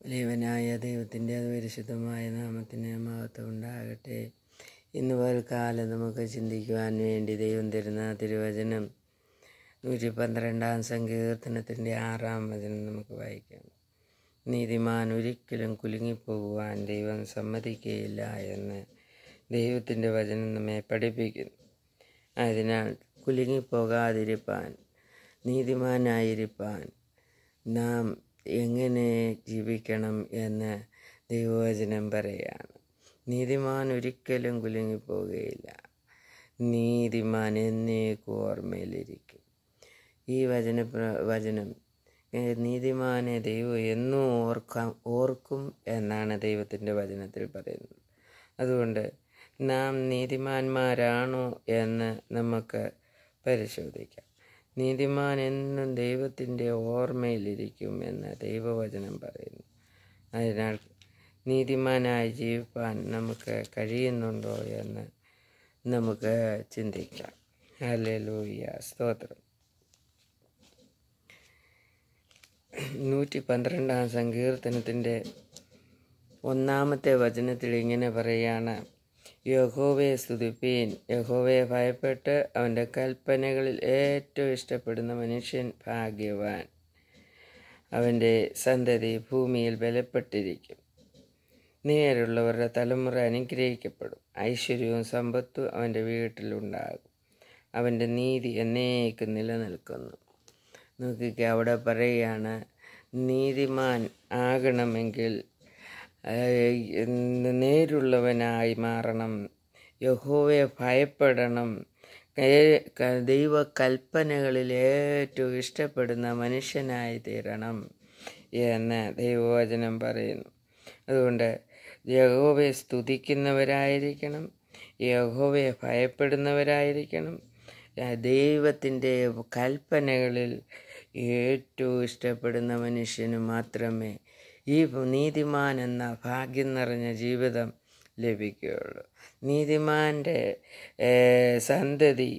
വലിയവനായ ദൈവത്തിന്റെ പരിശുദ്ധമായ നാമത്തിന് മഹത്വം ഉണ്ടാകട്ടെ. ഇന്ന് പൽക്കാലം നമുക്ക് ചിന്തിക്കുവാൻ വേണ്ടി ദൈവം തരുന്ന തിരുവചനം നൂറ്റി പന്ത്രണ്ടാം സങ്കീർത്തനത്തിന്റെ ആറാം വചനം നമുക്ക് വായിക്കാം. നീതിമാൻ ഒരിക്കലും കുലുങ്ങിപ്പോകുവാൻ ദൈവം സമ്മതിക്കുകയില്ല എന്ന് ദൈവത്തിന്റെ വചനം നമ്മെ പഠിപ്പിക്കുന്നു. അതിനാൽ കുലുങ്ങിപ്പോകാതിരിപ്പാൻ നീതിമാനായിരിപ്പാൻ നാം എങ്ങനെ ജീവിക്കണം എന്ന് ദൈവവചനം പറയുകയാണ് നീതിമാൻ ഒരിക്കലും കുലുങ്ങിപ്പോകുകയില്ല. നീതിമാൻ എന്നേക്കും ഓർമ്മയിലിരിക്കും. ഈ വചന വചനം നീതിമാനെ ദൈവം എന്നും ഓർക്കാം ഓർക്കും എന്നാണ് ദൈവത്തിന്റെ വചനത്തിൽ പറയുന്നത്. അതുകൊണ്ട് നാം നീതിമാന്മാരാണോ എന്ന് നമുക്ക് പരിശോധിക്കാം. നീതിമാൻ എന്നും ദൈവത്തിന്റെ ഓർമ്മയിലിരിക്കും എന്ന് ദൈവവചനം പറയുന്നു. അതിനാൽ നീതിമാനായി ജീവിപ്പാൻ നമുക്ക് കഴിയുന്നുണ്ടോ എന്ന് നമുക്ക് ചിന്തിക്കാം. ഹല്ലേലൂയ. സ്തോത്രം. നൂറ്റി പന്ത്രണ്ടാം സങ്കീർത്തനത്തിന്റെ ഒന്നാമത്തെ വചനത്തിൽ ഇങ്ങനെ പറയാണ്. യഹോവയെ സ്തുതിപ്പീൻ. യഹോവയെ ഭയപ്പെട്ട് അവന്റെ കൽപ്പനകളിൽ ഏറ്റവും ഇഷ്ടപ്പെടുന്ന മനുഷ്യൻ ഭാഗ്യവാൻ. അവന്റെ സന്തതി ഭൂമിയിൽ ബലപ്പെട്ടിരിക്കും. നേരുള്ളവരുടെ തലമുറ അനുഗ്രഹിക്കപ്പെടും. ഐശ്വര്യവും സമ്പത്തും അവന്റെ വീട്ടിലുണ്ടാകും അവന്റെ നീതി എന്നേക്കും നിലനിൽക്കുന്നു. നോക്കിക്കെ അവിടെ പറയുകയാണ് നീതിമാൻ ആകണമെങ്കിൽ നേരുള്ളവനായി മാറണം. യഹോവയെ ഭയപ്പെടണം. ദൈവ കൽപ്പനകളിൽ ഏറ്റവും ഇഷ്ടപ്പെടുന്ന മനുഷ്യനായി തീരണം എന്ന് ദൈവവചനം പറയുന്നു. അതുകൊണ്ട് യഹോവയെ സ്തുതിക്കുന്നവരായിരിക്കണം. യഹോവയെ ഭയപ്പെടുന്നവരായിരിക്കണം. ദൈവത്തിന്റെ കൽപ്പനകളിൽ ഏറ്റവും ഇഷ്ടപ്പെടുന്ന മനുഷ്യന് മാത്രമേ ഈ നീതിമാൻ എന്ന ഭാഗ്യം നിറഞ്ഞ ജീവിതം ലഭിക്കുകയുള്ളൂ. നീതിമാന്റെ സന്തതി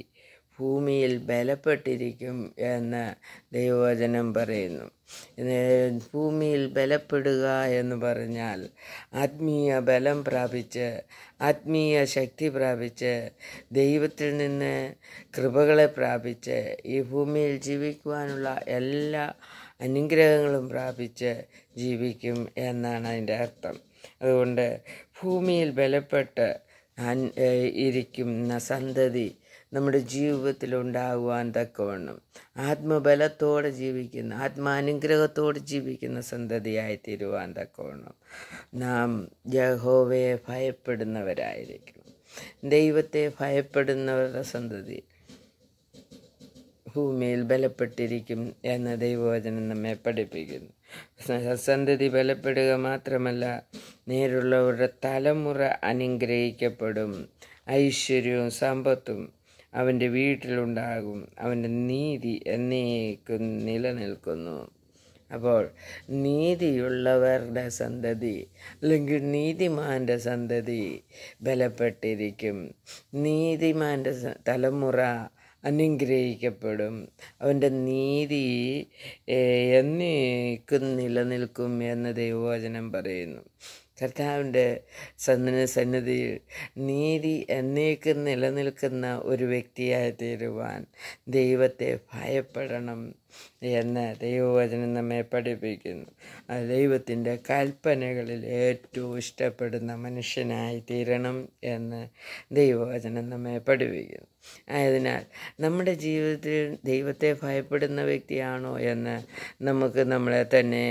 ഭൂമിയിൽ ബലപ്പെട്ടിരിക്കും എന്ന് ദൈവവചനം പറയുന്നു. ഭൂമിയിൽ ബലപ്പെടുക എന്ന് പറഞ്ഞാൽ ആത്മീയ ബലം പ്രാപിച്ച് ആത്മീയ ശക്തി പ്രാപിച്ച് ദൈവത്തിൽ നിന്ന് കൃപകളെ പ്രാപിച്ച് ഈ ഭൂമിയിൽ ജീവിക്കുവാനുള്ള എല്ലാ അനുഗ്രഹങ്ങളും പ്രാപിച്ച് ജീവിക്കും എന്നാണ് അതിന്റെ അർത്ഥം. അതുകൊണ്ട് ഭൂമിയിൽ ബലപ്പെട്ട് ഇരിക്കുന്ന സന്തതി നമ്മുടെ ജീവിതത്തിൽ ഉണ്ടാകുവാൻ തക്കവണ്ണം. ആത്മബലത്തോടെ ജീവിക്കുന്ന ആത്മാനുഗ്രഹത്തോടെ ജീവിക്കുന്ന സന്തതിയായി തീരുവാൻ തക്കവണ്ണം. നാം യഹോവയെ ഭയപ്പെടുന്നവരായിരിക്കണം ദൈവത്തെ ഭയപ്പെടുന്നവരുടെ സന്തതി ഭൂമിയിൽ ബലപ്പെട്ടിരിക്കും എന്ന ദൈവവചനം നമ്മെ പഠിപ്പിക്കുന്നു. സന്തതി ബലപ്പെടുക മാത്രമല്ല നേരുള്ളവരുടെ തലമുറ അനുഗ്രഹിക്കപ്പെടും. ഐശ്വര്യവും സമ്പത്തും അവന്റെ വീട്ടിലുണ്ടാകും. അവന്റെ നീതി എന്നേക്കും നിലനിൽക്കുന്നു. അപ്പോൾ നീതിയുള്ളവരുടെ സന്തതി അല്ലെങ്കിൽ നീതിമാന്റെ സന്തതി ബലപ്പെട്ടിരിക്കും. നീതിമാന്റെ തലമുറ അനുഗ്രഹിക്കപ്പെടും. അവന്റെ നീതി എന്നേക്കും നിലനിൽക്കും എന്ന് ദൈവവചനം പറയുന്നു. കർത്താവിന്റെ സന്നിധി സന്നിധിയിൽ നീതി എന്നേക്കും നിലനിൽക്കുന്ന ഒരു വ്യക്തിയായി തീരുവാൻ ദൈവത്തെ ഭയപ്പെടണം എന്ന് ദൈവവചനം നമ്മെ പഠിപ്പിക്കുന്നു. ദൈവത്തിന്റെ കൽപ്പനകളിൽ ഏറ്റവും ഇഷ്ടപ്പെടുന്ന മനുഷ്യനായി തീരണം എന്ന് ദൈവവചനം നമ്മെ പഠിപ്പിക്കുന്നു. ആയതിനാൽ നമ്മുടെ ജീവിതത്തിൽ ദൈവത്തെ ഭയപ്പെടുന്ന വ്യക്തിയാണോ എന്ന് നമുക്ക് നമ്മളെ തന്നെ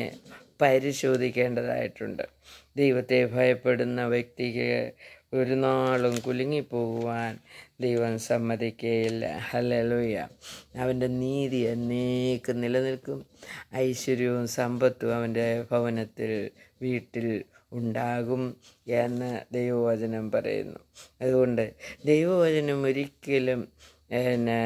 പരിശോധിക്കേണ്ടതായിട്ടുണ്ട്. ദൈവത്തെ ഭയപ്പെടുന്ന വ്യക്തിക്ക് ഒരു നാളും കുലുങ്ങിപ്പോകുവാൻ ദൈവം സമ്മതിക്കുകയില്ല ഹല്ലേലൂയ. അവന്റെ നീതി എന്നേക്കും നിലനിൽക്കും. ഐശ്വര്യവും സമ്പത്തും അവന്റെ ഭവനത്തിൽ വീട്ടിൽ ഉണ്ടാകും എന്ന് ദൈവവചനം പറയുന്നു. അതുകൊണ്ട് ദൈവവചനം ഒരിക്കലും പിന്നെ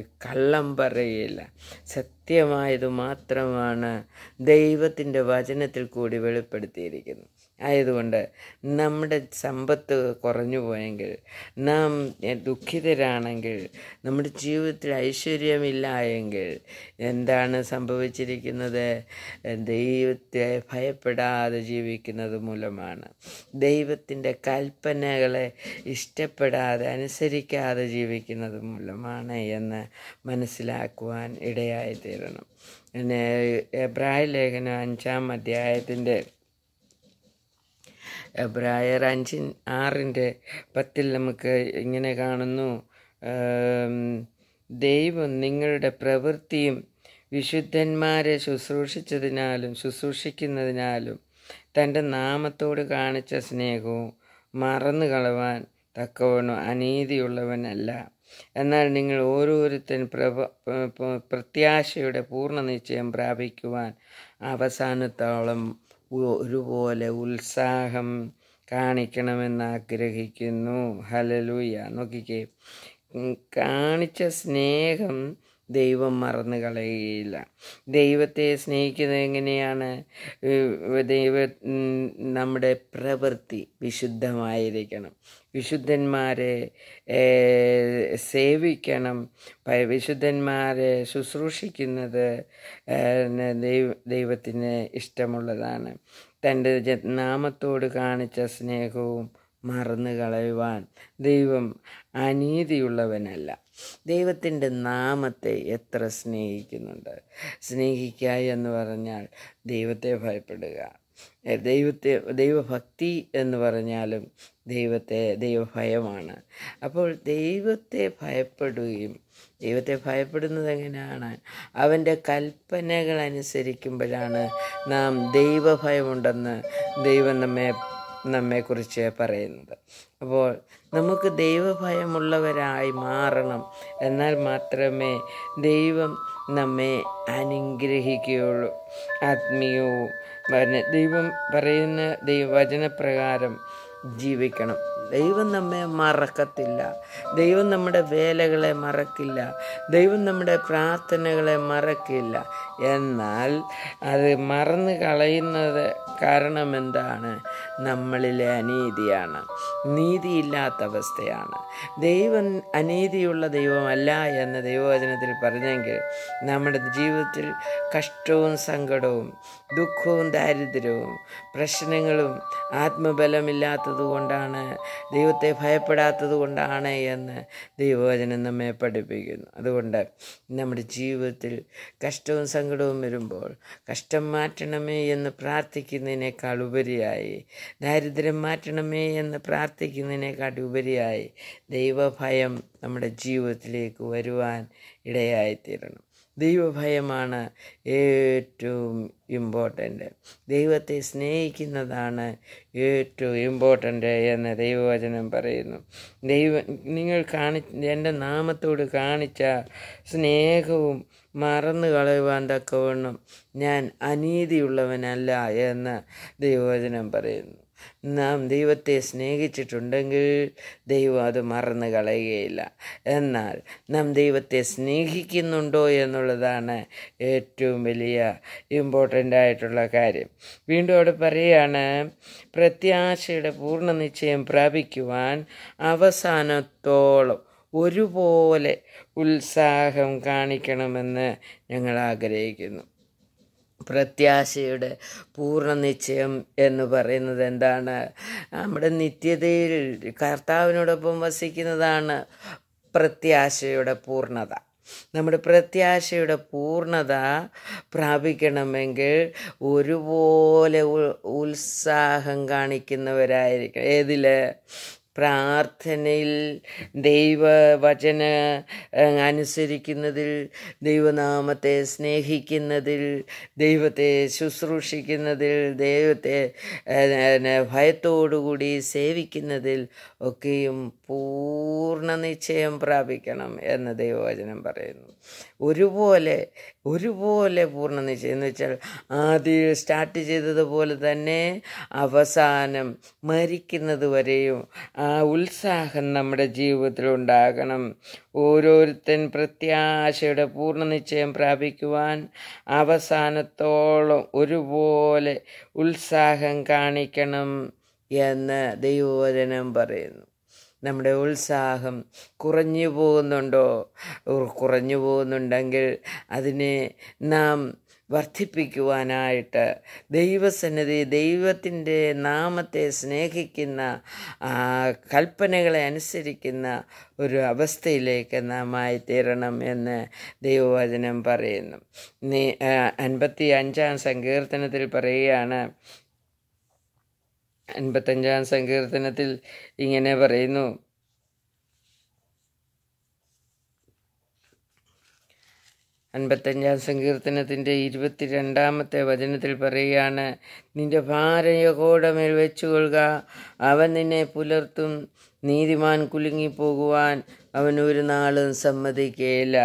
കള്ളം പറയില്ല. സത്യമായത് മാത്രമാണ് ദൈവത്തിന്റെ വചനത്തിൽ കൂടി വെളിപ്പെടുത്തിയിരിക്കുന്നത്. ആയതുകൊണ്ട് നമ്മുടെ സമ്പത്ത് കുറഞ്ഞു പോയെങ്കിൽ നാം ദുഃഖിതരാണെങ്കിൽ നമ്മുടെ ജീവിതത്തിൽ ഐശ്വര്യമില്ല എങ്കിൽ എന്താണ് സംഭവിച്ചിരിക്കുന്നത്? ദൈവത്തെ ഭയപ്പെടാതെ ജീവിക്കുന്നത് മൂലമാണ്. ദൈവത്തിന്റെ കൽപ്പനകളെ ഇഷ്ടപ്പെടാതെ അനുസരിക്കാതെ ജീവിക്കുന്നത് മൂലമാണ് എന്ന് മനസ്സിലാക്കുവാൻ ഇടയായിത്തീരണം. പിന്നെ എബ്രായ ലേഖനം അഞ്ചാം അധ്യായത്തിന്റെ എബ്രായർ അഞ്ചിൻ ആറിന്റെ പത്തിൽ നമുക്ക് ഇങ്ങനെ കാണുന്നു. ദൈവം നിങ്ങളുടെ പ്രവൃത്തിയും വിശുദ്ധന്മാരെ ശുശ്രൂഷിച്ചതിനാലും ശുശ്രൂഷിക്കുന്നതിനാലും തന്റെ നാമത്തോട് കാണിച്ച സ്നേഹവും മറന്നു കളവാൻ തക്കവണ്ണം അനീതിയുള്ളവനല്ല. എന്നാൽ നിങ്ങൾ ഓരോരുത്തൻ പ്രവ പ്രത്യാശയുടെ പൂർണ നിശ്ചയം പ്രാപിക്കുവാൻ അവസാനത്തോളം ഒരുപോലെ ഉത്സാഹം കാണിക്കണമെന്ന് ആഗ്രഹിക്കുന്നു ഹലലൂയ നോക്കിക്കേ കാണിച്ച സ്നേഹം ദൈവം മറന്നു കളയുകയില്ല. ദൈവത്തെ സ്നേഹിക്കുന്നത് എങ്ങനെയാണ്? ദൈവ നമ്മുടെ പ്രവൃത്തി വിശുദ്ധമായിരിക്കണം. വിശുദ്ധന്മാരെ സേവിക്കണം. വിശുദ്ധന്മാരെ ശുശ്രൂഷിക്കുന്നത് ദൈവ ദൈവത്തിന് ഇഷ്ടമുള്ളതാണ്. തന്റെ നാമത്തോട് കാണിച്ച സ്നേഹവും മറന്നു കളയുവാൻ ദൈവം അനീതിയുള്ളവനല്ല. ദൈവത്തിന്റെ നാമത്തെ എത്ര സ്നേഹിക്കുന്നുണ്ട്. സ്നേഹിക്കുക എന്ന് പറഞ്ഞാൽ ദൈവത്തെ ഭയപ്പെടുക. ദൈവത്തെ ദൈവഭക്തി എന്ന് പറഞ്ഞാലും ദൈവത്തെ ദൈവഭയമാണ്. അപ്പോൾ ദൈവത്തെ ഭയപ്പെടുകയും ദൈവത്തെ ഭയപ്പെടുന്നത് എങ്ങനെയാണ്? അവന്റെ കൽപ്പനകൾ അനുസരിക്കുമ്പോഴാണ് നാം ദൈവഭയമുണ്ടെന്ന് ദൈവം നമ്മെ നമ്മെക്കുറിച്ച് പറയുന്നത്. അപ്പോൾ നമുക്ക് ദൈവഭയമുള്ളവരായി മാറണം. എന്നാൽ മാത്രമേ ദൈവം നമ്മെ അനുഗ്രഹിക്കുകയുള്ളൂ. ആത്മീയവും ദൈവം പറയുന്ന ദൈവവചനപ്രകാരം ജീവിക്കണം. ദൈവം നമ്മെ മറക്കത്തില്ല. ദൈവം നമ്മുടെ വേലകളെ മറക്കില്ല. ദൈവം നമ്മുടെ പ്രാർത്ഥനകളെ മറക്കില്ല. എന്നാൽ അത് മറന്നു കളയുന്നത് കാരണം എന്താണ്? നമ്മളിലെ അനീതിയാണ്. നീതിയില്ലാത്ത അവസ്ഥയാണ്. ദൈവം അനീതിയുള്ള ദൈവമല്ല എന്ന് ദൈവവചനത്തിൽ പറഞ്ഞെങ്കിൽ നമ്മുടെ ജീവിതത്തിൽ കഷ്ടവും സങ്കടവും ദുഃഖവും ദാരിദ്ര്യവും പ്രശ്നങ്ങളും ആത്മബലമില്ലാത്തത് കൊണ്ടാണ് ദൈവത്തെ ഭയപ്പെടാത്തത് കൊണ്ടാണ് എന്ന് ദൈവവചനം നമ്മെ പഠിപ്പിക്കുന്നു. അതുകൊണ്ട് നമ്മുടെ ജീവിതത്തിൽ കഷ്ടവും സങ്കടവും വരുമ്പോൾ കഷ്ടം മാറ്റണമേ എന്ന് പ്രാർത്ഥിക്കുന്നതിനേക്കാൾ ഉപരിയായി ദാരിദ്ര്യം മാറ്റണമേ എന്ന് പ്രാർത്ഥിക്കുന്നതിനേക്കാൾ ഉപരിയായി ദൈവഭയം നമ്മുടെ ജീവിതത്തിലേക്ക് വരുവാൻ ഇടയായിത്തീരണം. ദൈവഭയമാണ് ഏറ്റവും ഇമ്പോർട്ടന്റ് ദൈവത്തെ സ്നേഹിക്കുന്നതാണ് ഏറ്റവും ഇമ്പോർട്ടന്റ് എന്ന് ദൈവവചനം പറയുന്നു. ദൈവ നിങ്ങൾ കാണി എന്റെ നാമത്തോട് കാണിച്ച സ്നേഹവും മറന്നു കളയുവാൻ തക്കവണ്ണം ഞാൻ അനീതിയുള്ളവനല്ല എന്ന് ദൈവവചനം പറയുന്നു. നാം ദൈവത്തെ സ്നേഹിച്ചിട്ടുണ്ടെങ്കിൽ ദൈവം അത് മറന്നു കളയുകയില്ല. എന്നാൽ നാം ദൈവത്തെ സ്നേഹിക്കുന്നുണ്ടോ എന്നുള്ളതാണ് ഏറ്റവും വലിയ ഇമ്പോർട്ടന്റ് ആയിട്ടുള്ള കാര്യം. വീണ്ടും അവിടെ പറയുകയാണ് പ്രത്യാശയുടെ പൂർണ നിശ്ചയം പ്രാപിക്കുവാൻ അവസാനത്തോളം ഒരുപോലെ ഉത്സാഹം കാണിക്കണമെന്ന് ഞങ്ങൾ ആഗ്രഹിക്കുന്നു. പ്രത്യാശയുടെ പൂർണ നിശ്ചയം എന്ന് പറയുന്നത് എന്താണ്? നമ്മുടെ നിത്യതയിൽ കർത്താവിനോടൊപ്പം വസിക്കുന്നതാണ് പ്രത്യാശയുടെ പൂർണത. നമ്മുടെ പ്രത്യാശയുടെ പൂർണത പ്രാപിക്കണമെങ്കിൽ ഒരുപോലെ ഉത്സാഹം കാണിക്കുന്നവരായിരിക്കണം. ഏതിൽ പ്രാർത്ഥനയിൽ ദൈവവചന അനുസരിക്കുന്നതിൽ ദൈവനാമത്തെ സ്നേഹിക്കുന്നതിൽ ദൈവത്തെ ശുശ്രൂഷിക്കുന്നതിൽ ദൈവത്തെ ഭയത്തോടുകൂടി സേവിക്കുന്നതിൽ ഒക്കെയും പൂർണ നിശ്ചയം പ്രാപിക്കണം എന്ന് ദൈവവചനം പറയുന്നു. ഒരുപോലെ ഒരുപോലെ പൂർണ നിശ്ചയം എന്ന് വെച്ചാൽ ആദ്യം സ്റ്റാർട്ട് ചെയ്തതുപോലെ തന്നെ അവസാനം മരിക്കുന്നത് വരെയും ആ ഉത്സാഹം നമ്മുടെ ജീവിതത്തിൽ ഉണ്ടാകണം. ഓരോരുത്തൻ പ്രത്യാശയുടെ പൂർണ നിശ്ചയം പ്രാപിക്കുവാൻ അവസാനത്തോളം ഒരുപോലെ ഉത്സാഹം കാണിക്കണം എന്ന് ദൈവവചനം പറയുന്നു. നമ്മുടെ ഉത്സാഹം കുറഞ്ഞു പോകുന്നുണ്ടോ? കുറഞ്ഞു പോകുന്നുണ്ടെങ്കിൽ അതിനെ നാം വർദ്ധിപ്പിക്കുവാനായിട്ട് ദൈവസന്നിധി ദൈവത്തിന്റെ നാമത്തെ സ്നേഹിക്കുന്ന കൽപ്പനകളെ അനുസരിക്കുന്ന ഒരു അവസ്ഥയിലേക്ക് നാം ആയിത്തീരണം എന്ന് ദൈവവചനം പറയുന്നു. നീ അൻപത്തി അഞ്ചാം സങ്കീർത്തനത്തിൽ പറയുകയാണ് അൻപത്തഞ്ചാം സങ്കീർത്തനത്തിൽ ഇങ്ങനെ പറയുന്നു. അൻപത്തഞ്ചാം സങ്കീർത്തനത്തിന്റെ ഇരുപത്തിരണ്ടാമത്തെ വചനത്തിൽ പറയുകയാണ് നിന്റെ ഭാരം യഹോയുടെ മേൽ വെച്ചുകൊള്ളുക. അവൻ നിന്നെ പുലർത്തും. നീതിമാൻ കുലുങ്ങിപ്പോകുവാൻ അവൻ ഒരു നാളും സമ്മതിക്കുകയില്ല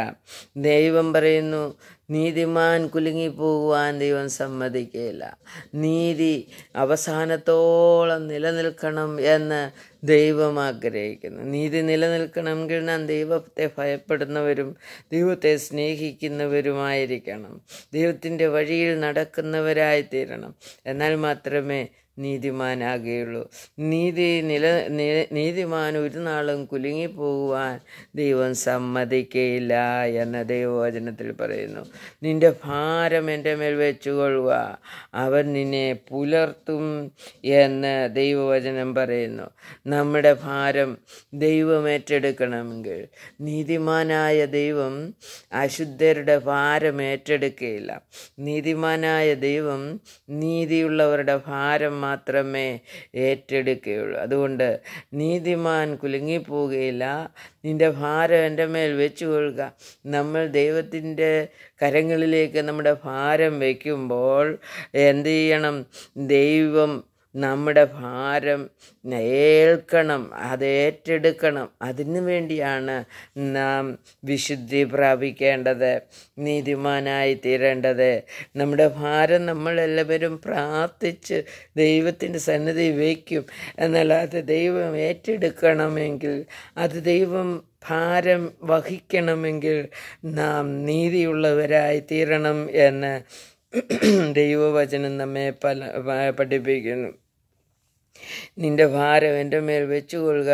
ദൈവം പറയുന്നു നീതിമാൻ കുലുങ്ങിപ്പോകുവാൻ ദൈവം സമ്മതിക്കില്ല നീതി അവസാനത്തോളം നിലനിൽക്കണം എന്ന് ദൈവം ആഗ്രഹിക്കുന്നു. നീതി നിലനിൽക്കണമെങ്കിൽ ദൈവത്തെ ഭയപ്പെടുന്നവരും ദൈവത്തെ സ്നേഹിക്കുന്നവരുമായിരിക്കണം. ദൈവത്തിന്റെ വഴിയിൽ നടക്കുന്നവരായി തീരണം എന്നാൽ മാത്രമേ നീതിമാനാകുകയുള്ളൂ. നീതി നില നീതിമാൻ ഒരു നാളും കുലുങ്ങിപ്പോകുവാൻ ദൈവം സമ്മതിക്കയില്ല എന്ന ദൈവവചനത്തിൽ പറയുന്നു. നിന്റെ ഭാരം എന്റെ മേൽ വെച്ചുകൊള്ളുക. അവൻ നിന്നെ പുലർത്തും എന്ന് ദൈവവചനം പറയുന്നു. നമ്മുടെ ഭാരം ദൈവം ഏറ്റെടുക്കണമെങ്കിൽ നീതിമാനായ ദൈവം അശുദ്ധരുടെ ഭാരം ഏറ്റെടുക്കുകയില്ല നീതിമാനായ ദൈവം നീതിയുള്ളവരുടെ ഭാരം മാത്രമേ ഏറ്റെടുക്കുകയുള്ളൂ. അതുകൊണ്ട് നീതിമാൻ കുലുങ്ങിപ്പോവുകയില്ല നിന്റെ ഭാരം എന്റെ മേൽ വെച്ചു കൊള്ളുക നമ്മൾ ദൈവത്തിന്റെ കരങ്ങളിലേക്ക് നമ്മുടെ ഭാരം വയ്ക്കുമ്പോൾ എന്ത് ചെയ്യണം? ദൈവം നമ്മുടെ ഭാരം ഏൽക്കണം അത് ഏറ്റെടുക്കണം. അതിനു വേണ്ടിയാണ് നാം വിശുദ്ധി പ്രാപിക്കേണ്ടത് നീതിമാനായി തീരേണ്ടത്. നമ്മുടെ ഭാരം നമ്മളെല്ലാവരും പ്രാർത്ഥിച്ച് ദൈവത്തിന്റെ സന്നിധി വയ്ക്കും. എന്നാൽ അത് ദൈവം ഏറ്റെടുക്കണമെങ്കിൽ അത് ദൈവം ഭാരം വഹിക്കണമെങ്കിൽ നാം നീതിയുള്ളവരായി തീരണം എന്ന് ദൈവവചനം നമ്മെ പല പഠിപ്പിക്കുന്നു. നിന്റെ ഭാരം എന്റെ മേൽ വെച്ചുകൊള്ളുക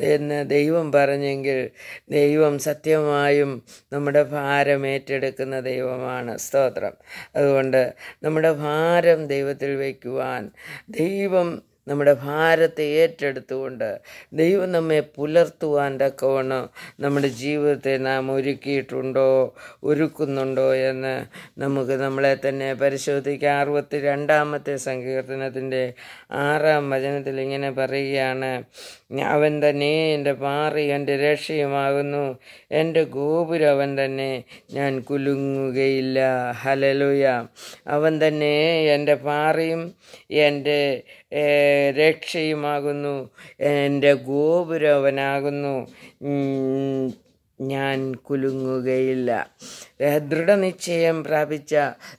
എന്ന് ദൈവം പറഞ്ഞെങ്കിൽ ദൈവം സത്യമായും നമ്മുടെ ഭാരം ഏറ്റെടുക്കുന്ന ദൈവമാണ്. സ്തോത്രം. അതുകൊണ്ട് നമ്മുടെ ഭാരം ദൈവത്തിൽ വയ്ക്കുവാൻ ദൈവം നമ്മുടെ ഭാരത്തെ ഏറ്റെടുത്തുകൊണ്ട് ദൈവം നമ്മെ പുലർത്തുവാൻ തക്കവണ്ണം നമ്മുടെ ജീവിതത്തെ നാം ഒരുക്കിയിട്ടുണ്ടോ ഒരുക്കുന്നുണ്ടോ എന്ന് നമുക്ക് നമ്മളെ തന്നെ പരിശോധിക്കാം. അറുപത്തി രണ്ടാമത്തെ സങ്കീർത്തനത്തിന്റെ ആറാം വചനത്തിൽ ഇങ്ങനെ പറയുകയാണ് അവൻ തന്നെ എന്റെ പാറി എന്റെ രക്ഷയുമാകുന്നു എന്റെ ഗോപുരം അവൻ തന്നെ ഞാൻ കുലുങ്ങുകയില്ല. ഹലലുയ അവൻ തന്നെ എന്റെ പാറയും എന്റെ രക്ഷയുമാകുന്നു. എന്റെ ഗോപുരവനാകുന്നു. ഞാൻ കുലുങ്ങുകയില്ല. ദൃഢനിശ്ചയം പ്രാപിച്ച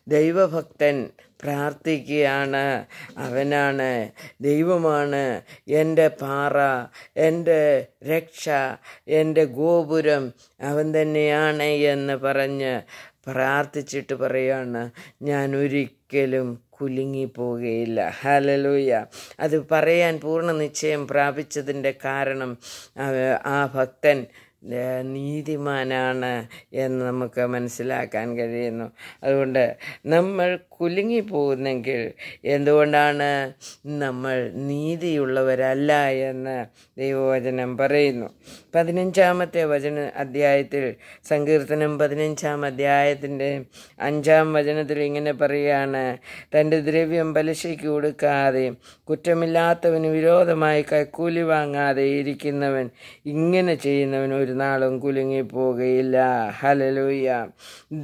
ദൈവഭക്തൻ പ്രാർത്ഥിക്കുകയാണ്. അവനാണ് ദൈവമാണ്. എന്റെ പാറ എന്റെ രക്ഷ എന്റെ ഗോപുരം അവൻ തന്നെയാണ് എന്ന് പറഞ്ഞ് പ്രാർത്ഥിച്ചിട്ട് പറയാണ് ഞാൻ ഒരിക്കലും കുലുങ്ങിപ്പോവുകയില്ല ഹലലൂയ അത് പറയാൻ പൂർണ നിശ്ചയം പ്രാപിച്ചതിന്റെ കാരണം ആ ഭക്തൻ നീതിമാനാണ് എന്ന് നമുക്ക് മനസ്സിലാക്കാൻ കഴിയുന്നു. അതുകൊണ്ട് നമ്മൾ കുലുങ്ങിപ്പോകുന്നെങ്കിൽ എന്തുകൊണ്ടാണ് നമ്മൾ നീതിയുള്ളവരല്ല എന്ന് ദൈവവചനം പറയുന്നു. പതിനഞ്ചാമത്തെ വചന അധ്യായത്തിൽ സങ്കീർത്തനം പതിനഞ്ചാം അധ്യായത്തിന്റെ അഞ്ചാം വചനത്തിൽ ഇങ്ങനെ പറയുകയാണ് തന്റെ ദ്രവ്യം പലിശയ്ക്ക് കൊടുക്കാതെ കുറ്റമില്ലാത്തവന് വിരോധമായി കൈക്കൂലി വാങ്ങാതെ ഇരിക്കുന്നവൻ ഇങ്ങനെ ചെയ്യുന്നവൻ ഒരു നാളും കുലുങ്ങിപ്പോകുകയില്ല. ഹലലൂയ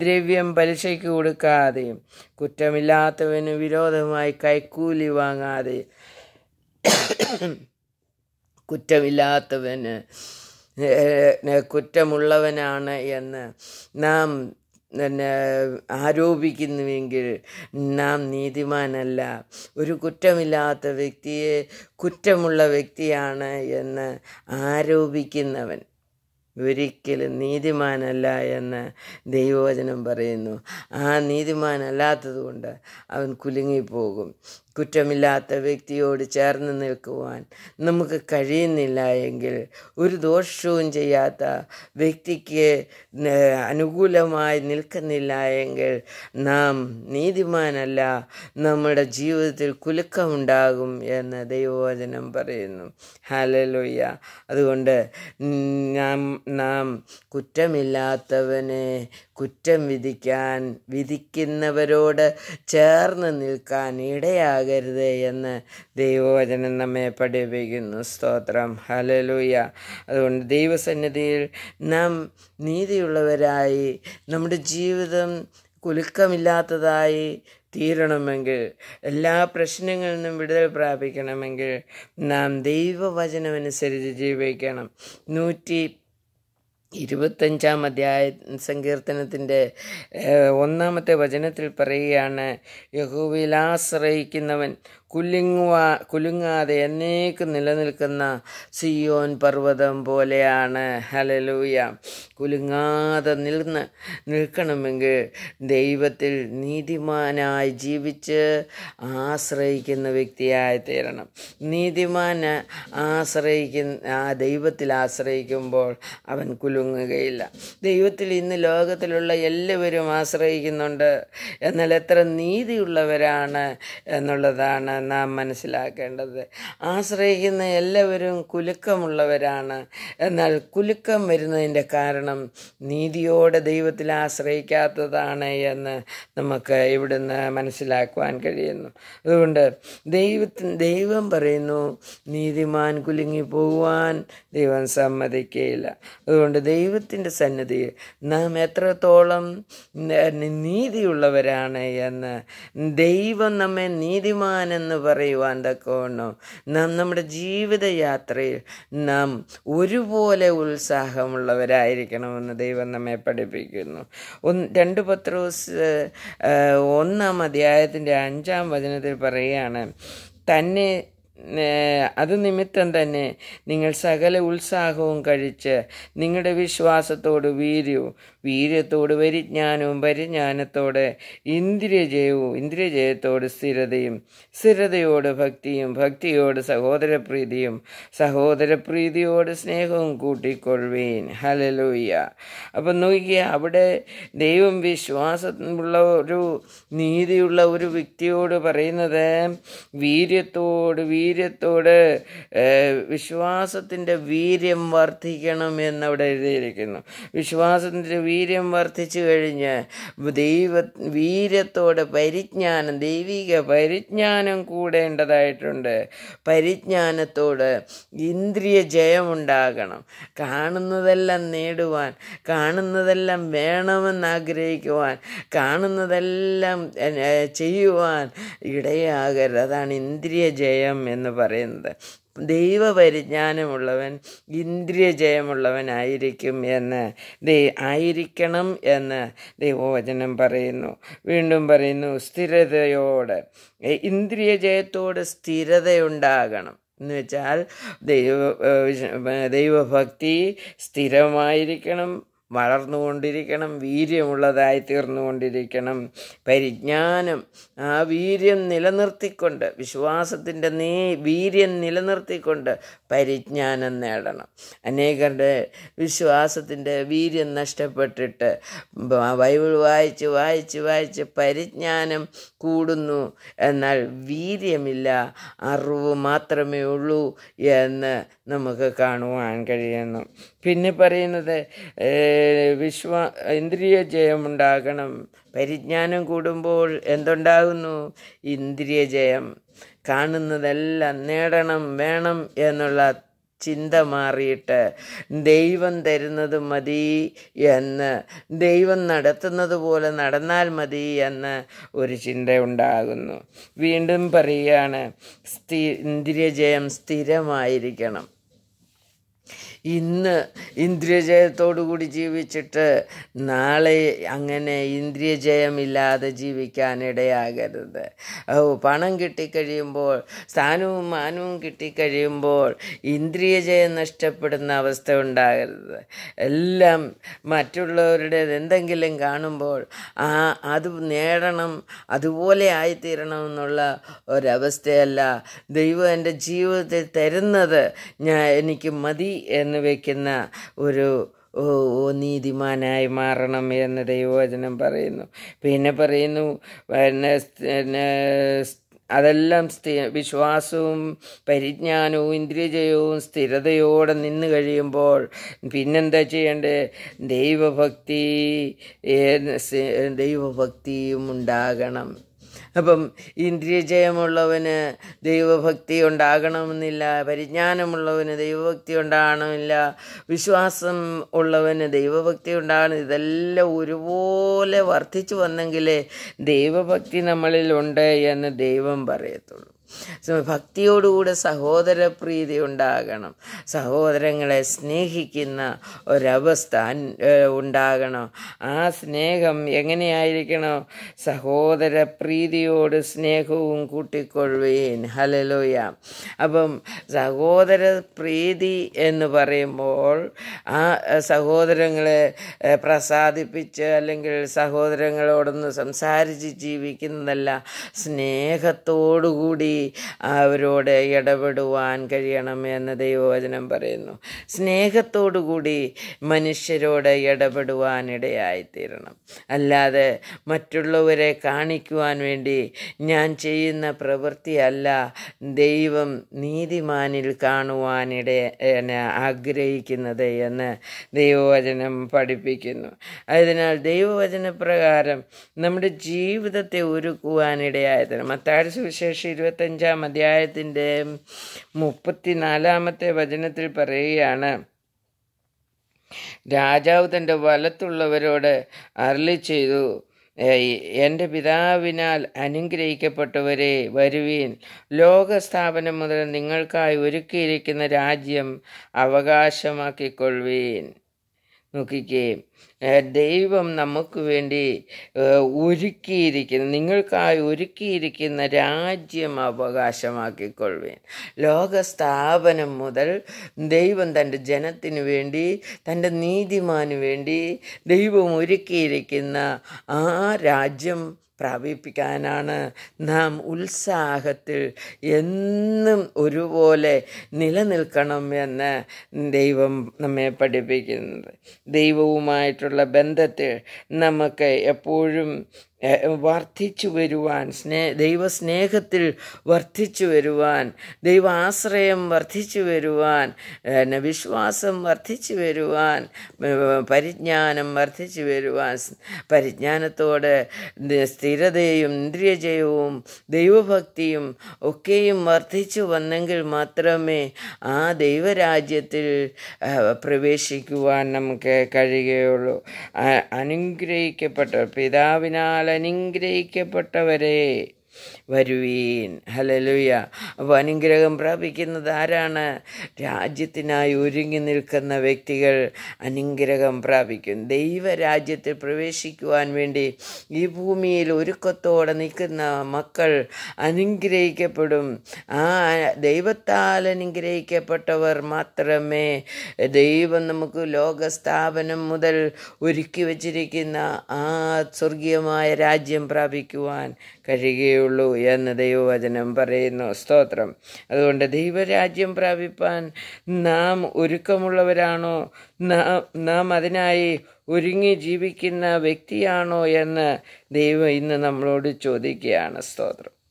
ദ്രവ്യം പലിശയ്ക്ക് കൊടുക്കാതെ കുറ്റമില്ലാത്തവന് വിരോധമായി കൈക്കൂലി വാങ്ങാതെ കുറ്റമില്ലാത്തവന് കുറ്റമുള്ളവനാണ് എന്ന് നാം ആരോപിക്കുന്നുവെങ്കിൽ നാം നീതിമാനല്ല. ഒരു കുറ്റമില്ലാത്ത വ്യക്തിയെ കുറ്റമുള്ള വ്യക്തിയാണ് എന്ന് ആരോപിക്കുന്നവൻ. ഒരിക്കലും നീതിമാനല്ല എന്ന് ദൈവവചനം പറയുന്നു. ആ നീതിമാനല്ലാത്തത് കൊണ്ട് അവൻ കുലുങ്ങിപ്പോകും. കുറ്റമില്ലാത്ത വ്യക്തിയോട് ചേർന്ന് നിൽക്കുവാൻ നമുക്ക് കഴിയുന്നില്ല എങ്കിൽ ഒരു ദോഷവും ചെയ്യാത്ത വ്യക്തിക്ക് അനുകൂലമായി നിൽക്കുന്നില്ല എങ്കിൽ നാം നീതിമാനല്ല നമ്മുടെ ജീവിതത്തിൽ കുലുക്കമുണ്ടാകും എന്ന് ദൈവവചനം പറയുന്നു. ഹലലൊയ്യ അതുകൊണ്ട് നാം നാം കുറ്റമില്ലാത്തവനെ കുറ്റം വിധിക്കാൻ വിധിക്കുന്നവരോട് ചേർന്ന് നിൽക്കാൻ ഇടയാകരുത് എന്ന് ദൈവവചനം നമ്മെ പഠിപ്പിക്കുന്നു. സ്തോത്രം. ഹലലൂയ അതുകൊണ്ട് ദൈവസന്നിധിയിൽ നാം നീതിയുള്ളവരായി നമ്മുടെ ജീവിതം കുലുക്കമില്ലാത്തതായി തീരണമെങ്കിൽ എല്ലാ പ്രശ്നങ്ങളിൽ നിന്നും വിടുതൽ പ്രാപിക്കണമെങ്കിൽ നാം ദൈവവചനമനുസരിച്ച് ജീവിക്കണം. നൂറ്റി ഇരുപത്തഞ്ചാം അധ്യായ സങ്കീർത്തനത്തിന്റെ ഒന്നാമത്തെ വചനത്തിൽ പറയുകയാണ് യഹൂവിൽ ആശ്രയിക്കുന്നവൻ കുലുങ്ങുവാ കുലുങ്ങാതെ എന്നേക്ക് നിലനിൽക്കുന്ന സിയോൻ പർവതം പോലെയാണ്. ഹലലൂയ കുലുങ്ങാതെ നിൽന്ന് നിൽക്കണമെങ്കിൽ ദൈവത്തിൽ നീതിമാനായി ജീവിച്ച് ആശ്രയിക്കുന്ന വ്യക്തിയായി തീരണം. നീതിമാൻ ആശ്രയിക്കുന്ന ആ ദൈവത്തിൽ ആശ്രയിക്കുമ്പോൾ അവൻ കുലുങ്ങുകയില്ല. ദൈവത്തിൽ ഇന്ന് ലോകത്തിലുള്ള എല്ലാവരും ആശ്രയിക്കുന്നുണ്ട്. എന്നാൽ എത്ര നീതിയുള്ളവരാണ് എന്നുള്ളതാണ് നാം മനസ്സിലാക്കേണ്ടത്. ആശ്രയിക്കുന്ന എല്ലാവരും കുലുക്കമുള്ളവരാണ്. എന്നാൽ കുലുക്കം വരുന്നതിന്റെ കാരണം നീതിയോടെ ദൈവത്തിൽ ആശ്രയിക്കാത്തതാണ് എന്ന് നമുക്ക് ഇവിടുന്ന് മനസ്സിലാക്കുവാൻ കഴിയുന്നു. അതുകൊണ്ട് ദൈവത്തിന് ദൈവം പറയുന്നു നീതിമാൻ കുലുങ്ങി പോകുവാൻ ദൈവം സമ്മതിക്കുകയില്ല അതുകൊണ്ട് ദൈവത്തിന്റെ സന്നിധിയിൽ നാം എത്രത്തോളം നീതിയുള്ളവരാണ് എന്ന് ദൈവം നമ്മെ നീതിമാനെന്ന് പറയുവാൻ തക്കവണ്ണം നാം നമ്മുടെ ജീവിതയാത്രയിൽ നാം ഒരുപോലെ ഉത്സാഹമുള്ളവരായിരിക്കണമെന്ന് ദൈവം നമ്മെ പഠിപ്പിക്കുന്നു. ഒന്ന് രണ്ട് പത്രോസ് ഒന്നാം അധ്യായത്തിന്റെ അഞ്ചാം വചനത്തിൽ പറയുകയാണ് തന്നെ അത് നിമിത്തം തന്നെ നിങ്ങൾ സകല ഉത്സാഹവും കഴിച്ച് നിങ്ങളുടെ വിശ്വാസത്തോട് വീര്യവും വീര്യത്തോട് പരിജ്ഞാനവും പരിജ്ഞാനത്തോട് ഇന്ദ്രിയജയവും ഇന്ദ്രിയജയത്തോട് സ്ഥിരതയും സ്ഥിരതയോട് ഭക്തിയും ഭക്തിയോട് സഹോദരപ്രീതിയും സഹോദരപ്രീതിയോട് സ്നേഹവും കൂട്ടിക്കൊള്ളുവീൻ. ഹലലൂയ്യ അപ്പം നോക്കിയ അവിടെ ദൈവം വിശ്വാസമുള്ള ഒരു നീതിയുള്ള ഒരു വ്യക്തിയോട് പറയുന്നത് വീര്യത്തോട് വീര്യത്തോട് വിശ്വാസത്തിന്റെ വീര്യം വർദ്ധിക്കണം എന്നവിടെ എഴുതിയിരിക്കുന്നു. വിശ്വാസത്തിന്റെ വീര്യം വർദ്ധിച്ചു കഴിഞ്ഞ് ദൈവ വീര്യത്തോടെ പരിജ്ഞാനം ദൈവിക പരിജ്ഞാനം കൂടേണ്ടതായിട്ടുണ്ട്. പരിജ്ഞാനത്തോട് ഇന്ദ്രിയ ജയമുണ്ടാകണം. കാണുന്നതെല്ലാം നേടുവാൻ കാണുന്നതെല്ലാം വേണമെന്ന് ആഗ്രഹിക്കുവാൻ കാണുന്നതെല്ലാം ചെയ്യുവാൻ ഇടയാകരുത്. അതാണ് ഇന്ദ്രിയ ജയം എന്ന് പറയുന്നത്. ദൈവപരിജ്ഞാനമുള്ളവൻ ഇന്ദ്രിയജയമുള്ളവനായിരിക്കും എന്ന്. ദൈ ആയിരിക്കണം എന്ന് ദൈവവചനം പറയുന്നു. വീണ്ടും പറയുന്നു സ്ഥിരതയോട്. ഇന്ദ്രിയജയത്തോട് ഇന്ദ്രിയ ജയത്തോട് സ്ഥിരതയുണ്ടാകണം. എന്ന് വെച്ചാൽ ദൈവ ദൈവഭക്തി സ്ഥിരമായിരിക്കണം. വളർന്നുകൊണ്ടിരിക്കണം വീര്യമുള്ളതായി തീർന്നുകൊണ്ടിരിക്കണം. പരിജ്ഞാനം ആ വീര്യം നിലനിർത്തിക്കൊണ്ട് വിശ്വാസത്തിന്റെ നീ വീര്യം നിലനിർത്തിക്കൊണ്ട് പരിജ്ഞാനം നേടണം. അനേകരുടെ വിശ്വാസത്തിന്റെ വീര്യം നഷ്ടപ്പെട്ടിട്ട് ബൈബിൾ വായിച്ച് വായിച്ച് വായിച്ച് പരിജ്ഞാനം കൂടുന്നു. എന്നാൽ വീര്യമില്ല അറിവ് മാത്രമേ ഉള്ളൂ എന്ന് നമുക്ക് കാണുവാൻ കഴിയുന്നു. പിന്നെ പറയുന്നത് വിശ്വ ഇന്ദ്രിയ ജയമുണ്ടാകണം. പരിജ്ഞാനം കൂടുമ്പോൾ എന്തുണ്ടാകുന്നു? ഇന്ദ്രിയ ജയം. കാണുന്നതെല്ലാം നേടണം വേണം എന്നുള്ള ചിന്ത മാറിയിട്ട് ദൈവം തരുന്നത് മതി എന്ന് ദൈവം നടത്തുന്നത് പോലെ നടന്നാൽ മതി എന്ന് ഒരു ചിന്ത ഉണ്ടാകുന്നു. വീണ്ടും പറയുകയാണ് സ്ഥി ഇന്ദ്രിയജയം സ്ഥിരമായിരിക്കണം. ഇന്ന് ഇന്ദ്രിയജയത്തോടുകൂടി ജീവിച്ചിട്ട് നാളെ അങ്ങനെ ഇന്ദ്രിയജയമില്ലാതെ ജീവിക്കാൻ ഇടയാകരുത് പണം കിട്ടിക്കഴിയുമ്പോൾ സ്ഥാനവും മാനവും കിട്ടിക്കഴിയുമ്പോൾ ഇന്ദ്രിയജയം നഷ്ടപ്പെടുന്ന അവസ്ഥ ഉണ്ടാകരുത്. എല്ലാം മറ്റുള്ളവരുടെ എന്തെങ്കിലും കാണുമ്പോൾ ആ അത് നേടണം അതുപോലെ ആയിത്തീരണം എന്നുള്ള ഒരവസ്ഥയല്ല ദൈവം എന്റെ ജീവിതത്തിൽ തരുന്നത്. ഞാൻ എനിക്ക് മതി എന്ന് വയ്ക്കുന്ന ഒരു ഓ നീതിമാനായി മാറണം എന്ന് ദൈവവചനം പറയുന്നു. പിന്നെ പറയുന്നു പിന്നെ അതെല്ലാം സ്ഥി വിശ്വാസവും പരിജ്ഞാനവും ഇന്ദ്രിയജയവും സ്ഥിരതയോടെ നിന്ന് കഴിയുമ്പോൾ പിന്നെന്താ ചെയ്യേണ്ടത്? ദൈവഭക്തി ദൈവഭക്തിയും ഉണ്ടാകണം. അപ്പം ഇന്ദ്രിയജയമുള്ളവന് ദൈവഭക്തി ഉണ്ടാകണമെന്നില്ല പരിജ്ഞാനമുള്ളവന് ദൈവഭക്തി ഉണ്ടാകണമില്ല വിശ്വാസം ഉള്ളവന് ദൈവഭക്തി ഉണ്ടാകണം ഇതെല്ലാം ഒരുപോലെ വർദ്ധിച്ചു വന്നെങ്കിലേ ദൈവഭക്തി നമ്മളിലുണ്ട് എന്ന് ദൈവം പറയത്തുള്ളൂ. ഭക്തിയോടുകൂടെ സഹോദര പ്രീതി ഉണ്ടാകണം. സഹോദരങ്ങളെ സ്നേഹിക്കുന്ന ഒരവസ്ഥ ഉണ്ടാകണം. ആ സ്നേഹം എങ്ങനെയായിരിക്കണം? സഹോദര പ്രീതിയോട് സ്നേഹവും കൂട്ടിക്കൊള്ളുകയും ഹലലോയ അപ്പം സഹോദര പ്രീതി എന്ന് പറയുമ്പോൾ ആ സഹോദരങ്ങളെ പ്രസാദിപ്പിച്ച് അല്ലെങ്കിൽ സഹോദരങ്ങളോടൊന്ന് സംസാരിച്ച് ജീവിക്കുന്നതല്ല സ്നേഹത്തോടുകൂടി അവരോട് ഇടപെടുവാൻ കഴിയണം എന്ന് ദൈവവചനം പറയുന്നു. സ്നേഹത്തോടുകൂടി മനുഷ്യരോട് ഇടപെടുവാൻ ഇടയായിത്തീരണം. അല്ലാതെ മറ്റുള്ളവരെ കാണിക്കുവാൻ വേണ്ടി ഞാൻ ചെയ്യുന്ന പ്രവൃത്തിയല്ല. ദൈവം നീതിമാനിൽ കാണുവാനിട ആഗ്രഹിക്കുന്നത് എന്ന് ദൈവവചനം പഠിപ്പിക്കുന്നു. അതിനാൽ ദൈവവചന പ്രകാരം നമ്മുടെ ജീവിതത്തെ ഒരുക്കുവാനിടയായതിനും അത്താഴ്ച സുവിശേഷം ഇരുപത്തഞ്ചാം അധ്യായത്തിന്റെ മുപ്പത്തിനാലാമത്തെ വചനത്തിൽ പറയുകയാണ് രാജാവ് തന്റെ വലത്തുള്ളവരോട് അരളി ചെയ്തു എന്റെ പിതാവിനാൽ അനുഗ്രഹിക്കപ്പെട്ടവരെ വരുവീൻ. ലോകസ്ഥാപനം മുതൽ നിങ്ങൾക്കായി ഒരുക്കിയിരിക്കുന്ന രാജ്യം അവകാശമാക്കിക്കൊള്ളുവീൻ. നോക്കിക്കേ ദൈവം നമുക്ക് വേണ്ടി ഒരുക്കിയിരിക്കുന്ന നിങ്ങൾക്കായി ഒരുക്കിയിരിക്കുന്ന രാജ്യം അവകാശമാക്കിക്കൊള്ളുവേൻ. ലോകസ്ഥാപനം മുതൽ ദൈവം തന്റെ ജനത്തിന് വേണ്ടി തന്റെ നീതിമാന് വേണ്ടി ദൈവം ഒരുക്കിയിരിക്കുന്ന ആ രാജ്യം പ്രാപിപ്പിക്കാനാണ് നാം ഉത്സാഹത്തിൽ എന്നും ഒരുപോലെ നിലനിൽക്കണം എന്ന് ദൈവം നമ്മെ പഠിപ്പിക്കുന്നത്. ദൈവവുമായിട്ടുള്ള ബന്ധത്തിൽ നമുക്ക് എപ്പോഴും വർദ്ധിച്ചു വരുവാൻ സ്നേ ദൈവസ്നേഹത്തിൽ വർദ്ധിച്ചു വരുവാൻ ദൈവാശ്രയം വർദ്ധിച്ചു വരുവാൻ വിശ്വാസം വർദ്ധിച്ചു വരുവാൻ പരിജ്ഞാനം വർദ്ധിച്ചു വരുവാൻ പരിജ്ഞാനത്തോടെ സ്ഥിരതയും ഇന്ദ്രിയജയവും ദൈവഭക്തിയും ഒക്കെയും വർദ്ധിച്ചു വന്നെങ്കിൽ മാത്രമേ ആ ദൈവരാജ്യത്തിൽ പ്രവേശിക്കുവാൻ നമുക്ക് കഴിയുകയുള്ളൂ. അനുഗ്രഹിക്കപ്പെട്ട പിതാവിനാൽ അനുഗ്രഹിക്കപ്പെട്ടവരെ വരുവീൻ. ഹലലുയ അപ്പോൾ അനുഗ്രഹം പ്രാപിക്കുന്നത് ആരാണ്? രാജ്യത്തിനായി ഒരുങ്ങി നിൽക്കുന്ന വ്യക്തികൾ അനുഗ്രഹം പ്രാപിക്കും. ദൈവരാജ്യത്തിൽ പ്രവേശിക്കുവാൻ വേണ്ടി ഈ ഭൂമിയിൽ ഒരുക്കത്തോടെ നിൽക്കുന്ന മക്കൾ അനുഗ്രഹിക്കപ്പെടും. ആ ദൈവത്താൽ അനുഗ്രഹിക്കപ്പെട്ടവർ മാത്രമേ ദൈവം നമുക്ക് ലോകസ്ഥാപനം മുതൽ ഒരുക്കി വച്ചിരിക്കുന്ന ആ സ്വർഗീയമായ രാജ്യം പ്രാപിക്കുവാൻ കഴിയുകയുള്ളൂ എന്ന് ദൈവവചനം പറയുന്നു. സ്തോത്രം. അതുകൊണ്ട് ദൈവരാജ്യം പ്രാപിപ്പാൻ നാം ഒരുക്കമുള്ളവരാണോ? നാം അതിനായി ഒരുങ്ങി ജീവിക്കുന്ന വ്യക്തിയാണോ എന്ന് ദൈവം ഇന്ന് നമ്മളോട് ചോദിക്കുകയാണ്. സ്തോത്രം.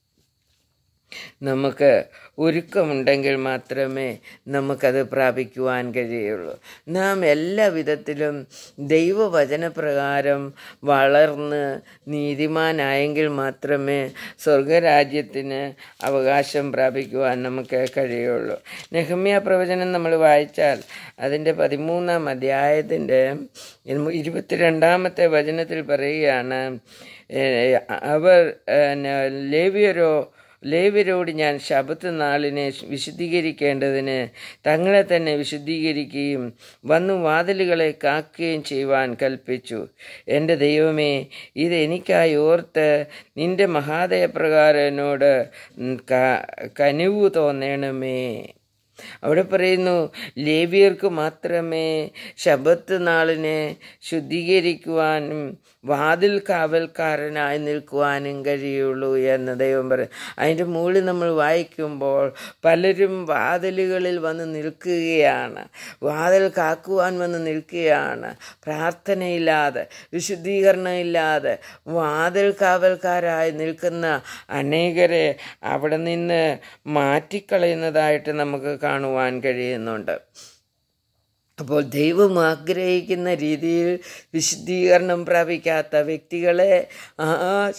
നമുക്ക് ഒരുക്കമുണ്ടെങ്കിൽ മാത്രമേ നമുക്കത് പ്രാപിക്കുവാൻ കഴിയുള്ളൂ. നാം എല്ലാ വിധത്തിലും ദൈവവചനപ്രകാരം വളർന്ന് നീതിമാനായെങ്കിൽ മാത്രമേ സ്വർഗരാജ്യത്തിന് അവകാശം പ്രാപിക്കുവാൻ നമുക്ക് കഴിയുള്ളൂ. നെഹമ്യ പ്രവചനം നമ്മൾ വായിച്ചാൽ അതിന്റെ പതിമൂന്നാം അധ്യായത്തിന്റെ ഇരുപത്തിരണ്ടാമത്തെ വചനത്തിൽ പറയുകയാണ് അവർ ലേവിയരോ ലേവ്യരോട് ഞാൻ ശബത്ത് നാളിനെ വിശുദ്ധീകരിക്കേണ്ടതിന് തങ്ങളെ തന്നെ വിശുദ്ധീകരിക്കുകയും വന്നു വാതിലുകളെ കാക്കുകയും ചെയ്യുവാൻ കൽപ്പിച്ചു. എന്റെ ദൈവമേ ഇത് എനിക്കായി ഓർത്ത് നിന്റെ മഹാദയപ്രകാരനോട് കനിവ് തോന്നണമേ. അവിടെ പറയുന്നു ലേവിയർക്ക് മാത്രമേ ശബത്ത് നാളിനെ ശുദ്ധീകരിക്കുവാനും വാതിൽ കാവൽക്കാരനായി നിൽക്കുവാനും കഴിയുള്ളൂ എന്ന് ദൈവം പറയും അതിന്റെ മുകളിൽ നമ്മൾ വായിക്കുമ്പോൾ പലരും വാതിലുകളിൽ വന്ന് നിൽക്കുകയാണ്. വാതിൽ കാക്കുവാൻ വന്ന് നിൽക്കുകയാണ്. പ്രാർത്ഥനയില്ലാതെ വിശുദ്ധീകരണം ഇല്ലാതെ വാതിൽ കാവൽക്കാരായി നിൽക്കുന്ന അനേകരെ അവിടെ നിന്ന് മാറ്റിക്കളയുന്നതായിട്ട് നമുക്ക് കാണുവാൻ കഴിയുന്നുണ്ട്. അപ്പോൾ ദൈവം ആഗ്രഹിക്കുന്ന രീതിയിൽ വിശുദ്ധീകരണം പ്രാപിക്കാത്ത വ്യക്തികളെ ആ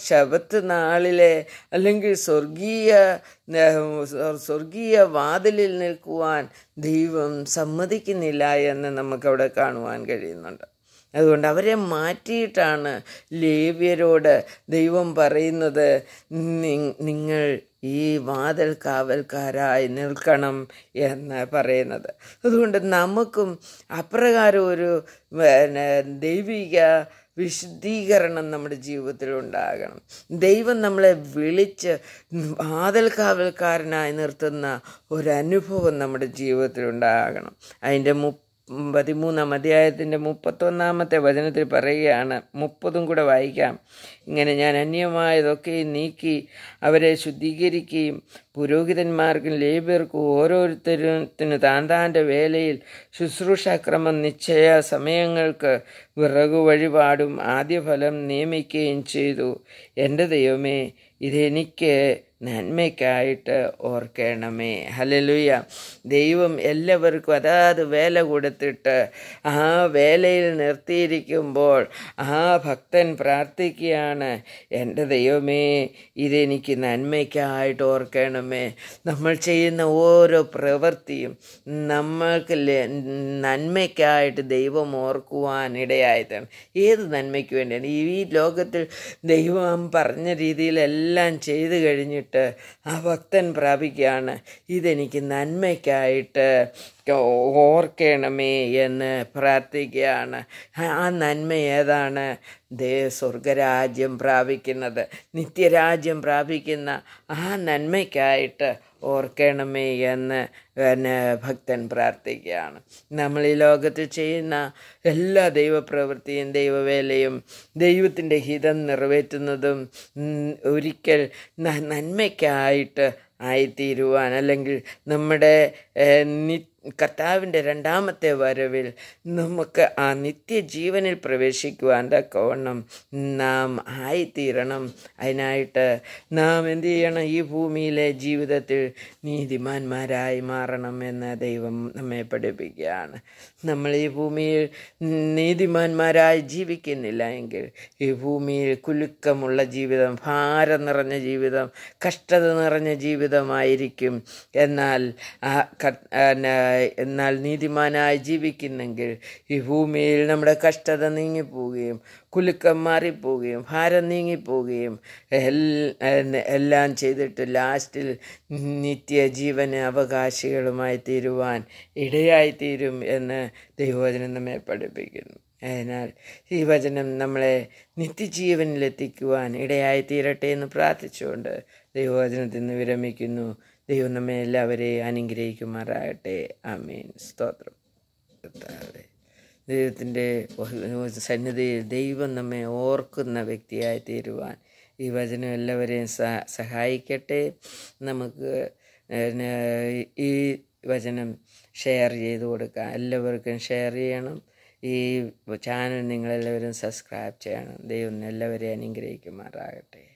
ശബത്ത് നാളിലെ അല്ലെങ്കിൽ സ്വർഗീയ സ്വർഗീയ വാതിലിൽ നിൽക്കുവാൻ ദൈവം സമ്മതിക്കുന്നില്ല എന്ന് നമുക്കവിടെ കാണുവാൻ കഴിയുന്നുണ്ട്. അതുകൊണ്ട് അവരെ മാറ്റിയിട്ടാണ് ലേവ്യരോട് ദൈവം പറയുന്നത് നിങ്ങൾ ഈ വാതിൽ കാവൽക്കാരായി നിൽക്കണം എന്ന് പറയുന്നത്. അതുകൊണ്ട് നമുക്കും അപ്രകാരം ഒരു പിന്നെ ദൈവിക വിശുദ്ധീകരണം നമ്മുടെ ജീവിതത്തിൽ ഉണ്ടാകണം. ദൈവം നമ്മളെ വിളിച്ച് വാതിൽ കാവൽക്കാരനായി നിർത്തുന്ന ഒരനുഭവം നമ്മുടെ ജീവിതത്തിൽ ഉണ്ടാകണം. അതിന്റെ മു പതിമൂന്നാം അധ്യായത്തിന്റെ മുപ്പത്തൊന്നാമത്തെ വചനത്തിൽ പറയുകയാണ് മുപ്പതും കൂടെ വായിക്കാം. ഇങ്ങനെ ഞാൻ അന്യമായതൊക്കെ നീക്കി അവരെ ശുദ്ധീകരിക്കുകയും പുരോഹിതന്മാർക്കും ലേബർക്കും ഓരോരുത്തരത്തിനു താൻ താന്റെ വേലയിൽ ശുശ്രൂഷാക്രമം നിശ്ചയ സമയങ്ങൾക്ക് വിറകു വഴിപാടും ആദ്യഫലം നിയമിക്കുകയും ചെയ്തു. എന്റെ ദൈവമേ ഇതെനിക്ക് നന്മയ്ക്കായിട്ട് ഓർക്കണമേ. ഹലലുയ ദൈവം എല്ലാവർക്കും അതാത് വേല കൊടുത്തിട്ട് ആ വേലയിൽ നിർത്തിയിരിക്കുമ്പോൾ ആ ഭക്തൻ പ്രാർത്ഥിക്കുകയാണ് എന്റെ ദൈവമേ ഇതെനിക്ക് നന്മയ്ക്കായിട്ട് ഓർക്കണമേ. നമ്മൾ ചെയ്യുന്ന ഓരോ പ്രവൃത്തിയും നമ്മൾക്ക് നന്മയ്ക്കായിട്ട് ദൈവം ഓർക്കുവാനിടയായത് ഏത് നന്മയ്ക്ക് വേണ്ടിയാണ്? ഈ ലോകത്തിൽ ദൈവം പറഞ്ഞ രീതിയിലെല്ലാം ചെയ്തു കഴിഞ്ഞിട്ട് ആ ഭക്തൻ പ്രാപിക്കുകയാണ്. ഇതെനിക്ക് നന്മയ്ക്കായിട്ട് ഓർക്കണമേ എന്ന് പ്രാർത്ഥിക്കുകയാണ്. ആ നന്മ ഏതാണ്? ദേ സ്വർഗരാജ്യം പ്രാപിക്കുന്നത് നിത്യരാജ്യം പ്രാപിക്കുന്ന ആ നന്മയ്ക്കായിട്ട് ഓർക്കണമേ എന്ന് പിന്നെ ഭക്തൻ പ്രാർത്ഥിക്കുകയാണ്. നമ്മൾ ഈ ലോകത്ത് ചെയ്യുന്ന എല്ലാ ദൈവപ്രവൃത്തിയും ദൈവവേലയും ദൈവത്തിന്റെ ഹിതം നിറവേറ്റുന്നതും ഒരിക്കൽ നന്മയ്ക്കായിട്ട് ആയിത്തീരുവാൻ അല്ലെങ്കിൽ നമ്മുടെ നി കർത്താവിന്റെ രണ്ടാമത്തെ വരവിൽ നമുക്ക് ആ നിത്യജീവനിൽ പ്രവേശിക്കുവാൻ തക്കവണ്ണം നാം ആയിത്തീരണം. അതിനായിട്ട് നാം എന്ത് ചെയ്യണം? ഈ ഭൂമിയിലെ ജീവിതത്തിൽ നീതിമാന്മാരായി മാറണം എന്ന് ദൈവം നമ്മെ പഠിപ്പിക്കുകയാണ്. നമ്മൾ ഈ ഭൂമിയിൽ നീതിമാന്മാരായി ജീവിക്കുന്നില്ല എങ്കിൽ ഈ ഭൂമിയിൽ കുലുക്കമുള്ള ജീവിതം ഭാരം നിറഞ്ഞ ജീവിതം കഷ്ടത നിറഞ്ഞ ജീവിതമായിരിക്കും. എന്നാൽ എന്നാൽ നീതിമാനായി ജീവിക്കുന്നെങ്കിൽ ഈ ഭൂമിയിൽ നമ്മുടെ കഷ്ടത നീങ്ങിപ്പോവുകയും കുലുക്കം മാറിപ്പോവുകയും ഭാരം നീങ്ങിപ്പോവുകയും എല്ലാ ചെയ്തിട്ട് ലാസ്റ്റിൽ നിത്യജീവന് അവകാശികളുമായി തീരുവാൻ ഇടയായി തീരും എന്ന് ദൈവവചനം നമ്മെ പഠിപ്പിക്കുന്നു. അതിനാൽ ഈ വചനം നമ്മളെ നിത്യജീവനിലെത്തിക്കുവാൻ ഇടയായി തീരട്ടെ എന്ന് പ്രാർത്ഥിച്ചുകൊണ്ട് ദൈവവചനത്തിൽ നിന്ന് വിരമിക്കുന്നു. ദൈവം നമ്മെ എല്ലാവരെയും അനുഗ്രഹിക്കുമാറാകട്ടെ. ആമീൻ. സ്തോത്രം. ദൈവത്തിന്റെ സന്നിധിയിൽ ദൈവം നമ്മെ ഓർക്കുന്ന വ്യക്തിയായി തീരുവാൻ ഈ വചനം എല്ലാവരെയും സഹ സഹായിക്കട്ടെ. നമുക്ക് ഈ വചനം ഷെയർ ചെയ്ത് കൊടുക്കാം. എല്ലാവർക്കും ഷെയർ ചെയ്യണം. ഈ ചാനൽ നിങ്ങളെല്ലാവരും സബ്സ്ക്രൈബ് ചെയ്യണം. ദൈവം എല്ലാവരെയും അനുഗ്രഹിക്കുമാറാകട്ടെ.